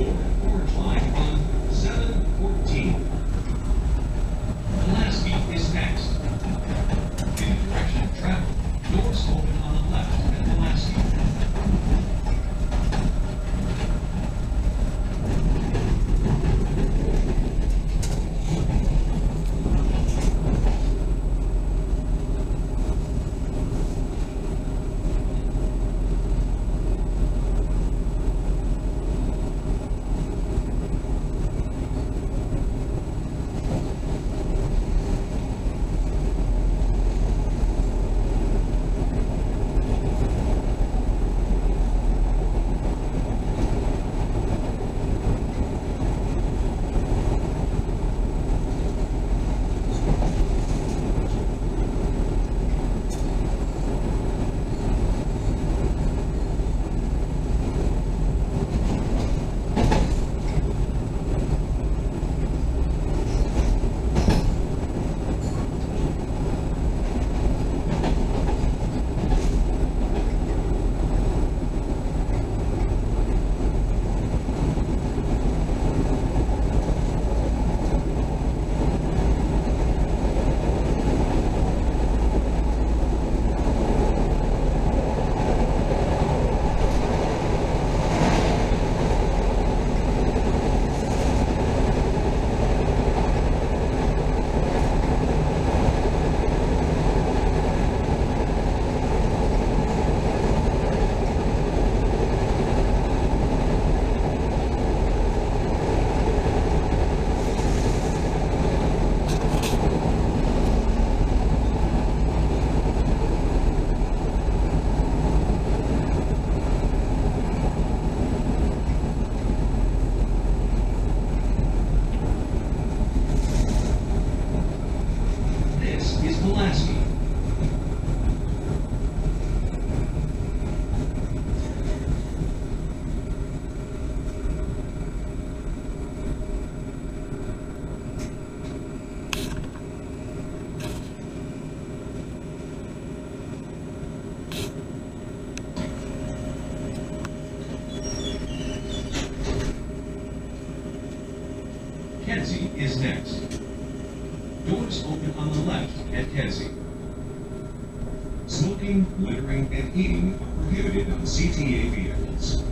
Amen. Is next. Doors open on the left at Kedzie. Smoking, littering, and eating are prohibited on CTA vehicles.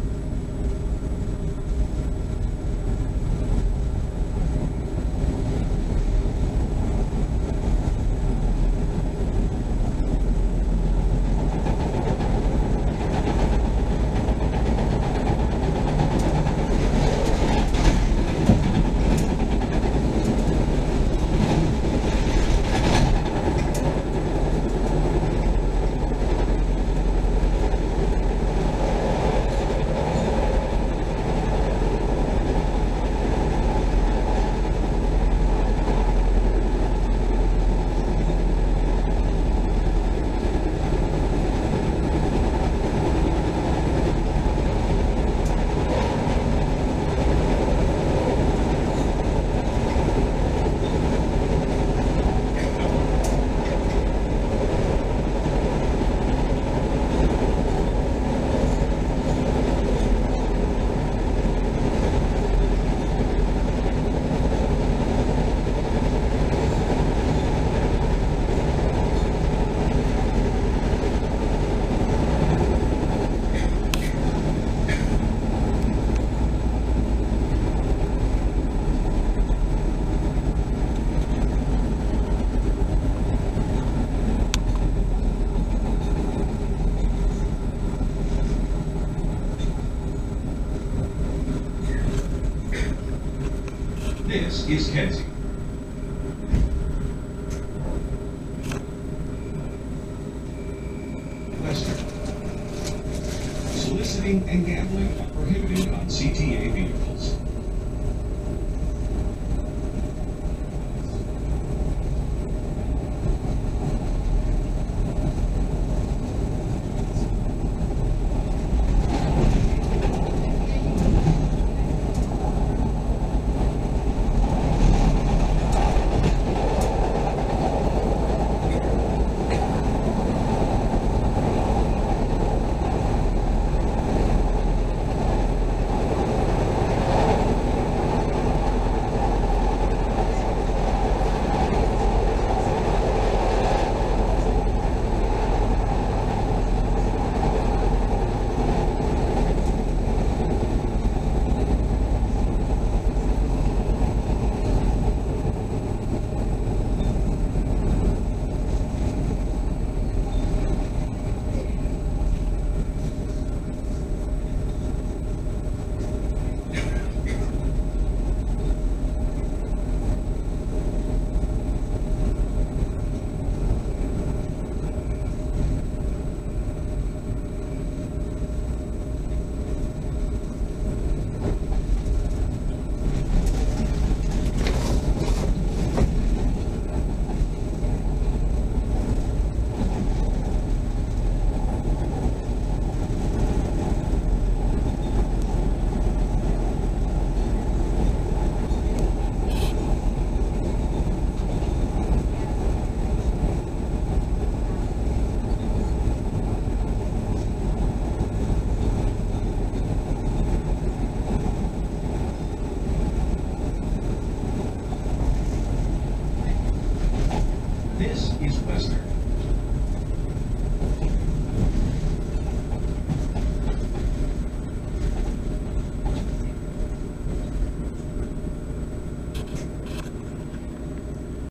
This is Kedzie. Western. Soliciting and gambling are prohibited on CTA vehicles.